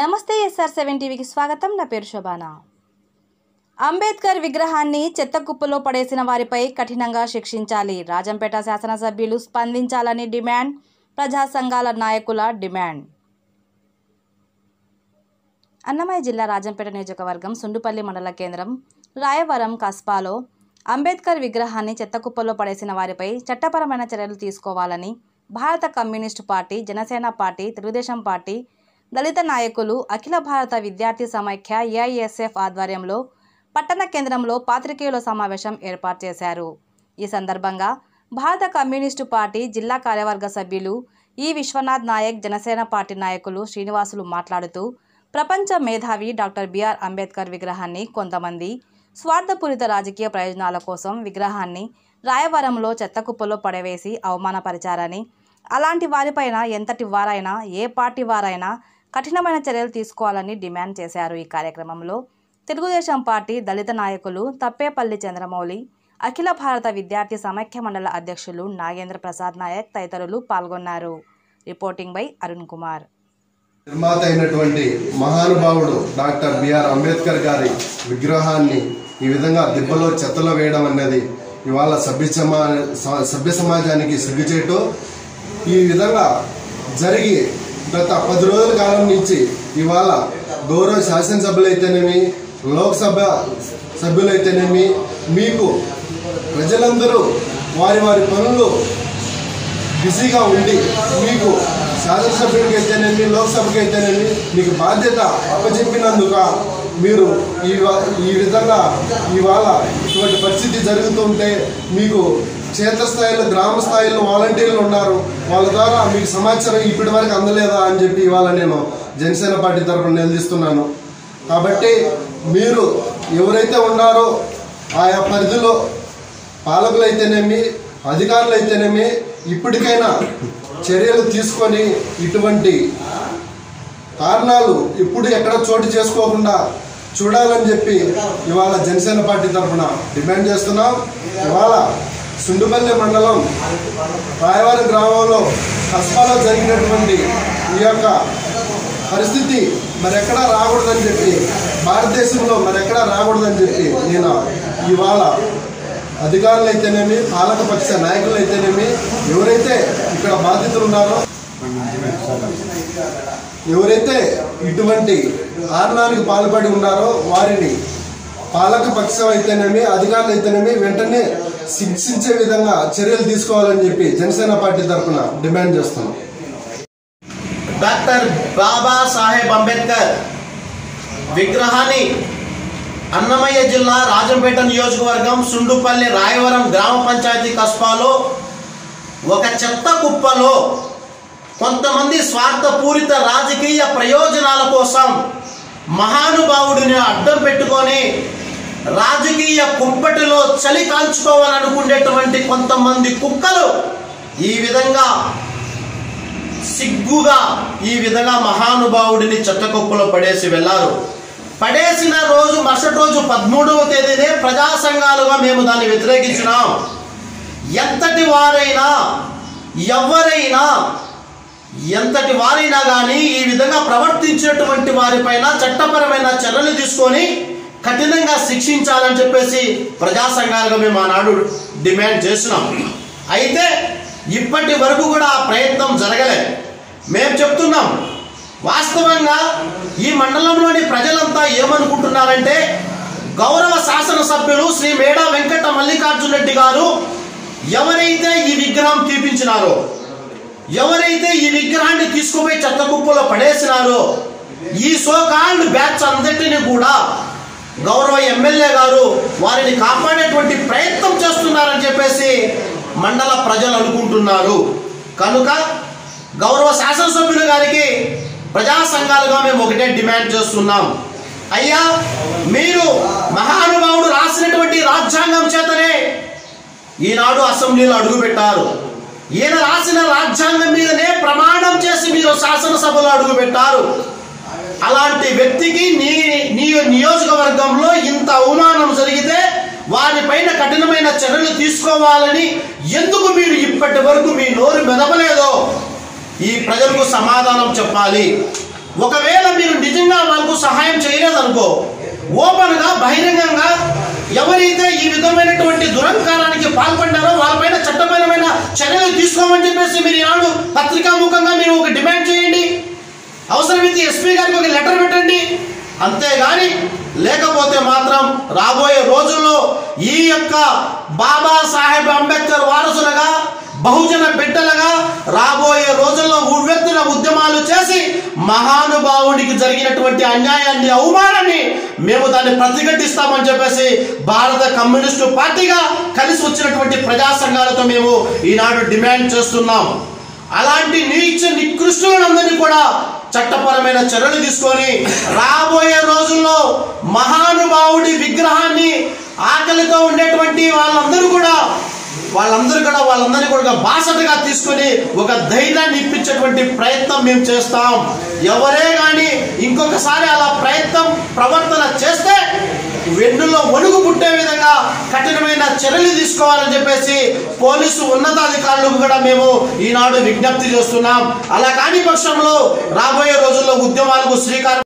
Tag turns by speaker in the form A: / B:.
A: నమస్తే SR seven టీవీకి స్వాగతం. నా పేరు శోభానా. అంబేద్కర్ విగ్రహాన్ని చెత్తకుప్పలో పడేసిన వారిపై కఠినంగా శిక్షించాలి. రాజంపేట శాసనసభ్యులు స్పందించాలని డిమాండ్. ప్రజా సంఘాల నాయకుల డిమాండ్. అన్నమయ్య జిల్లా రాజంపేట నియోజకవర్గం సుండుపల్లి మండల కేంద్రం రాయవరం కస్పాలో అంబేద్కర్ విగ్రహాన్ని చెత్తకుప్పలో పడేసిన వారిపై చట్టపరమైన చర్యలు తీసుకోవాలని భారత communist party Janasena party Telugu Desam party దళిత నాయకులు అఖిల భారత విద్యార్థి సమైక్య ఏఐఎస్ఎఫ్ ఆధ్వర్యంలో పట్టణ కేంద్రంలో పాత్రికేయుల సమావేశం ఏర్పాటు చేశారు. ఈ సందర్భంగా భారత కమ్యూనిస్టు పార్టీ జిల్లా కార్యవర్గ సభ్యులు ఈ విశ్వనాథ్ నాయక్ జనసేన పార్టీ నాయకులు శ్రీనివాసులు మాట్లాడుతూ ప్రపంచ మేధావి డాక్టర్ బిఆర్ అంబేద్కర్ విగ్రహాన్ని కొంతమంది స్వార్థపూరిత రాజకీయ ప్రయోజనాల కోసం విగ్రహాన్ని రాయవరంలో చెత్తకుప్పలో పడవేసి అవమానపరిచారని అలాంటి వారిపైన ఎంతటి వారైనా ఏ పార్టీ వారైనా కఠినమైన చర్యలు తీసుకోవాలని డిమాండ్ చేశారు ఈ కార్యక్రమంలో. తెలుగుదేశం పార్టీ దళిత నాయకులు తప్పేపల్లి చంద్రమౌళి అఖిల భారత విద్యార్థి సమైక్య మండల అధ్యక్షులు నాగేంద్ర ప్రసాద్ నాయక్ తదితరులు పాల్గొన్నారు. Reporting by Arun Kumar.
B: నిర్మాత అయినటువంటి మహానుభావుడు డాక్టర్ బిఆర్ అంబేద్కర్ గారి విగ్రహాన్ని ఈ విధంగా దిబ్బలో చెత్తలో వేయడం అనేది ఇవాళ సభ్య సమా సభ్య సమాజానికి సిగ్గుచేటు. ఈ విధంగా జరిగి గత పది రోజుల కాలం నుంచి ఇవాళ గౌరవ శాసనసభ్యులైతేనేమి లోక్సభ సభ్యులైతేనేమి మీకు ప్రజలందరూ వారి వారి పనులు బిజీగా ఉండి మీకు శాసనసభ్యుడికి అయితేనేమి లోక్సభకి అయితేనేమి మీకు బాధ్యత అప్పచెప్పినందుక మీరు ఈ వ- ఈ విధంగా ఇవాళ ఇటువంటి పరిస్థితి జరుగుతుంటే మీకు క్షేత్రస్థాయిలో గ్రామ స్థాయిలో వాలంటీర్లు ఉన్నారు. వాళ్ళ ద్వారా మీకు సమాచారం ఇప్పటి వరకు అందలేదా అని చెప్పి ఇవాళ నేను జనసేన పార్టీ తరఫున నిలదీస్తున్నాను. కాబట్టి మీరు ఎవరైతే ఉన్నారో ఆయా పరిధిలో పాలకులైతేనేమి అధికారులైతేనేమి ఇప్పటికైనా చర్యలు తీసుకొని ఇటువంటి కారణాలు ఇప్పుడు ఎక్కడ చోటు చేసుకోకుండా చూడాలని చెప్పి ఇవాళ జనసేన పార్టీ తరఫున డిమాండ్ చేస్తున్నాం. ఇవాళ సుండుపల్లి మండలం రాయవారి గ్రామంలో కస్బాలో జరిగినటువంటి ఈ యొక్క పరిస్థితి మరెక్కడా రాకూడదని చెప్పి భారతదేశంలో మరెక్కడా రాకూడదని చెప్పి నేను ఇవాళ అధికారులు అయితేనేమి పాలకపక్ష నాయకులు అయితేనేమి ఎవరైతే ఇక్కడ బాధితులు ఉన్నారో ఎవరైతే ఇటువంటి కారణానికి పాల్పడి ఉన్నారో వారిని పాలక పక్షం అయితేనేమి అధికారులు అయితేనేమి వెంటనే శిక్షించే విధంగా చర్యలు తీసుకోవాలని చెప్పి జనసేన పార్టీ తరఫున డిమాండ్ చేస్తున్నాం.
C: డాక్టర్ బాబాసాహెబ్ అంబేద్కర్ విగ్రహాన్ని అన్నమయ్య జిల్లా రాజంపేట నియోజకవర్గం సుండుపల్లి రాయవరం గ్రామ పంచాయతీ కస్బాలో ఒక చెత్త కుప్పలో కొంతమంది స్వార్థపూరిత రాజకీయ ప్రయోజనాల కోసం మహానుభావుడిని అడ్డం పెట్టుకొని రాజకీయ కుంపటిలో చలి కాల్చుకోవాలనుకునేటువంటి కొంతమంది కుక్కలు ఈ విధంగా సిగ్గుగా ఈ విధంగా మహానుభావుడిని చెత్తకుప్పలో పడేసి వెళ్ళారు. పడేసిన రోజు మరుసటి రోజు పదమూడవ తేదీనే ప్రజా సంఘాలుగా మేము దాన్ని వ్యతిరేకించినాం. ఎంతటి వారైనా ఎవరైనా ఎంతటి వారైనా కానీ ఈ విధంగా ప్రవర్తించినటువంటి వారిపైన చట్టపరమైన చర్యలు తీసుకొని కఠినంగా శిక్షించాలని చెప్పేసి ప్రజా సంఘాలుగా మేము ఆనాడు డిమాండ్ చేసినాం అయితే ఇప్పటి వరకు కూడా ఆ ప్రయత్నం జరగలే మేము చెప్తున్నాం వాస్తవంగా ఈ మండలంలోని ప్రజలంతా ఏమనుకుంటున్నారంటే గౌరవ శాసనసభ్యులు శ్రీ మేడా వెంకట మల్లికార్జున రెడ్డి గారు ఎవరైతే ఈ విగ్రహం తీపించినారో ఎవరైతే ఈ విగ్రహాన్ని తీసుకుపోయి చెత్త కుప్పలో పడేసినారో ఈ సోకాల్డ్ బ్యాచ్ అందరినీ కూడా గౌరవ ఎమ్మెల్యే గారు వారిని కాపాడేటువంటి ప్రయత్నం చేస్తున్నారని చెప్పేసి మండల ప్రజలు అనుకుంటున్నారు. కనుక గౌరవ శాసనసభ్యులు గారికి ప్రజా సంఘాలుగా మేము ఒకటే డిమాండ్ చేస్తున్నాం. అయ్యా మీరు మహానుభావుడు రాసినటువంటి రాజ్యాంగం చేతనే ఈనాడు అసెంబ్లీలో అడుగుపెట్టారు. ఈయన రాసిన రాజ్యాంగం మీదనే ప్రమాణం చేసి మీరు శాసనసభలో అడుగుపెట్టారు. అలాంటి వ్యక్తికి నీ నీ నియోజకవర్గంలో ఇంత అవమానం జరిగితే వారిపైన కఠినమైన చర్యలు తీసుకోవాలని ఎందుకు మీరు ఇప్పటి వరకు మీ నోరు మెదపలేదో? ఈ ప్రజలకు సమాధానం చెప్పాలి. ఒకవేళ మీరు నిజంగా వాళ్ళకు సహాయం చేయలేదనుకో ఓపెన్గా బహిరంగంగా ఎవరైతే ఈ విధమైనటువంటి దురంకారానికి పాల్పడ్డ అని చెప్పేసి మీరు ఈనాడు పత్రికాముఖంగా మీరు ఒక డిమాండ్ చేయండి. అవసరమైతే ఎస్పీ గారికి ఒక లెటర్ పెట్టండి. అంతేగాని లేకపోతే మాత్రం రాబోయే రోజుల్లో ఈ యొక్క బాబా సాహెబ్ అంబేద్కర్ వారసులుగా బహుజన బిడ్డలుగా రాబోయే రోజుల్లో ఉవ్వెత్తున ఉద్యమాలు చేసి మహానుభావుడికి జరిగినటువంటి అన్యాయాన్ని అవమానాన్ని మేము దాన్ని ప్రతిఘటిస్తామని చెప్పేసి భారత కమ్యూనిస్టు పార్టీగా కలిసి వచ్చినటువంటి ప్రజా సంఘాలతో మేము ఈనాడు డిమాండ్ చేస్తున్నాం. అలాంటి నీచ నికృష్టులందరినీ కూడా చట్టపరమైన చర్యలు తీసుకొని రాబోయే రోజుల్లో మహానుభావుడి విగ్రహాన్ని ఆకలితో ఉండేటువంటి వాళ్ళందరూ కూడా వాళ్ళందరూ కూడా వాళ్ళందరినీ కూడా బాసటగా తీసుకొని ఒక ధైర్యాన్ని ఇప్పించేటువంటి ప్రయత్నం మేము చేస్తాం. ఎవరే కానీ ఇంకొకసారి అలా ప్రయత్నం ప్రవర్తన చేస్తే వెన్నులో వణుకు పుట్టే విధంగా కఠినమైన చర్యలు తీసుకోవాలని చెప్పేసి పోలీసు ఉన్నతాధికారులకు కూడా మేము ఈనాడు విజ్ఞప్తి చేస్తున్నాం. అలా కాని పక్షంలో రాబోయే రోజుల్లో ఉద్యమాలకు శ్రీకారం